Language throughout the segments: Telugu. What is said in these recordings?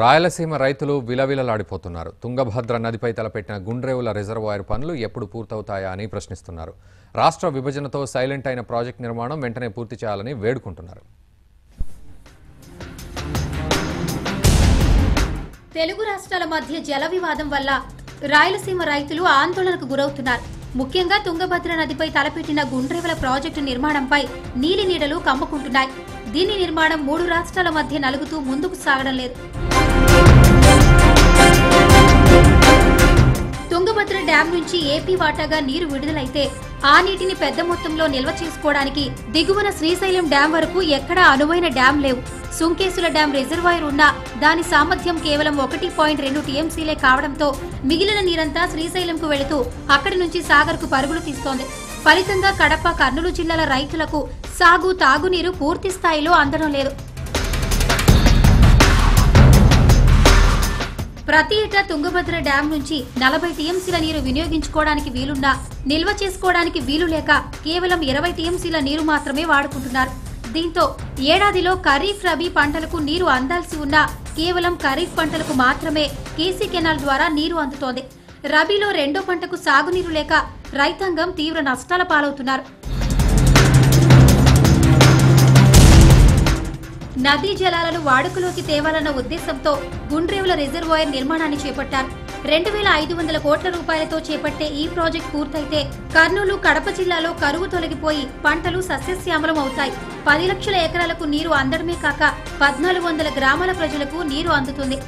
రాయలసీమ రైతులు విలవిలలాడిపోతున్నారు. తుంగభద్ర నదిపై తలపెట్టిన గుండ్రేవుల రిజర్వాయర్ పనులు ఎప్పుడు పూర్తవుతాయా అని ప్రశ్నిస్తున్నారు. రాష్ట్ర విభజనతో సైలెంట్ అయిన ప్రాజెక్ట్ నిర్మాణం వెంటనే పూర్తి చేయాలని వేడుకుంటున్నారు. తెలుగు రాష్ట్రాల మధ్య జల వివాదం వల్ల రాయలసీమ రైతులు ఆందోళనకు గురవుతున్నారు. ముఖ్యంగా తుంగభద్ర నదిపై తలపెట్టిన గుండ్రేవుల ప్రాజెక్టు నిర్మాణంపై నీలి నీడలు కమ్ముకుంటున్నాయి. దీని నిర్మాణం మూడు రాష్ట్రాల మధ్య నలుగుతూ ముందుకు సాగడం లేదు. తుంగభద్ర డ్యాం నుంచి ఏపీ వాటాగా నీరు విడుదలైతే ఆ నీటిని పెద్ద మొత్తంలో నిల్వ చేసుకోవడానికి దిగువన శ్రీశైలం డ్యాం వరకు ఎక్కడా అనువైన డ్యాం లేవు. సుంకేసుల డ్యాం రిజర్వాయర్ ఉన్నా దాని సామర్థ్యం కేవలం ఒకటి పాయింట్ రెండు టీఎంసీలే కావడంతో మిగిలిన నీరంతా శ్రీశైలంకు వెళుతూ అక్కడి నుంచి సాగర్కు పరుగులు తీస్తోంది. ఫలితంగా కడప కర్నూలు జిల్లాల రైతులకు సాగు తాగునీరు పూర్తి స్థాయిలో అందడం లేదు. ప్రతి ఏటా తుంగభద్ర డ్యాం నుంచి నలభై టీఎంసీల నీరు వినియోగించుకోవడానికి వీలున్నా నిల్వ చేసుకోవడానికి వీలు లేక కేవలం ఇరవై టీఎంసీల నీరు మాత్రమే వాడుకుంటున్నారు. దీంతో ఏడాదిలో ఖరీఫ్ రబీ పంటలకు నీరు అందాల్సి ఉన్నా కేవలం ఖరీఫ్ పంటలకు మాత్రమే కేసీ కెనాల్ ద్వారా నీరు అందుతోంది. రబీలో రెండో పంటకు సాగునీరు లేక రైతాంగం తీవ్ర నష్టాల పాలవుతున్నారు. నదీ జలాలను వాడుకలోకి తేవాలన్న ఉద్దేశంతో గుండ్రేవుల రిజర్వాయర్ నిర్మాణాన్ని చేపట్టారు. రెండు వేల ఐదు వందల కోట్ల రూపాయలతో చేపట్టే ఈ ప్రాజెక్ట్ పూర్తయితే కర్నూలు కడప జిల్లాలో కరువు తొలగిపోయి పంటలు సస్యశ్యామలం అవుతాయి. పది లక్షల ఎకరాలకు నీరు అందడమే కాక పద్నాలుగు వందల గ్రామాల ప్రజలకు నీరు అందుతుంది.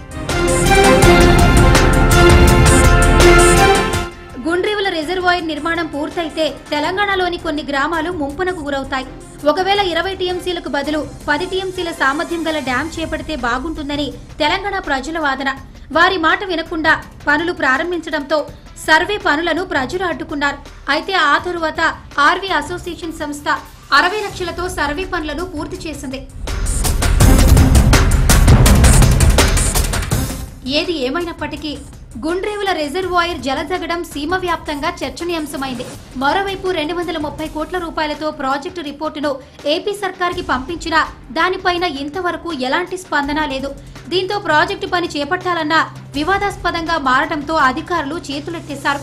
నిర్మాణం పూర్తయితే తెలంగాణలోని కొన్ని గ్రామాలు ముంపునకు గురవుతాయి. ఒకవేళ ఇరవై టీఎంసీలకు బదులు పది టీఎంసీల సామర్థ్యం గల డ్యాం చేపడితే బాగుంటుందని తెలంగాణ ప్రజల వాదన. వారి మాట వినకుండా పనులు ప్రారంభించడంతో సర్వే పనులను ప్రజలు అడ్డుకున్నారు. అయితే ఆ తరువాత ఆర్వీ అసోసియేషన్ సంస్థ అరవై లక్షలతో సర్వే పనులను పూర్తి చేసింది. ఏది ఏమైనప్పటికీ గుండ్రేవుల రిజర్వాయర్ జలజగడం సీమ వ్యాప్తంగా చర్చనీయాంశమైంది. మరోవైపు రెండు వందల ముప్పై కోట్ల రూపాయలతో ప్రాజెక్టు రిపోర్టును ఏపీ సర్కార్కి పంపించినా దానిపైన ఇంతవరకు ఎలాంటి స్పందన లేదు. దీంతో ప్రాజెక్టు పని చేపట్టాలన్నా వివాదాస్పదంగా మారడంతో అధికారులు చేతులెత్తేశారు.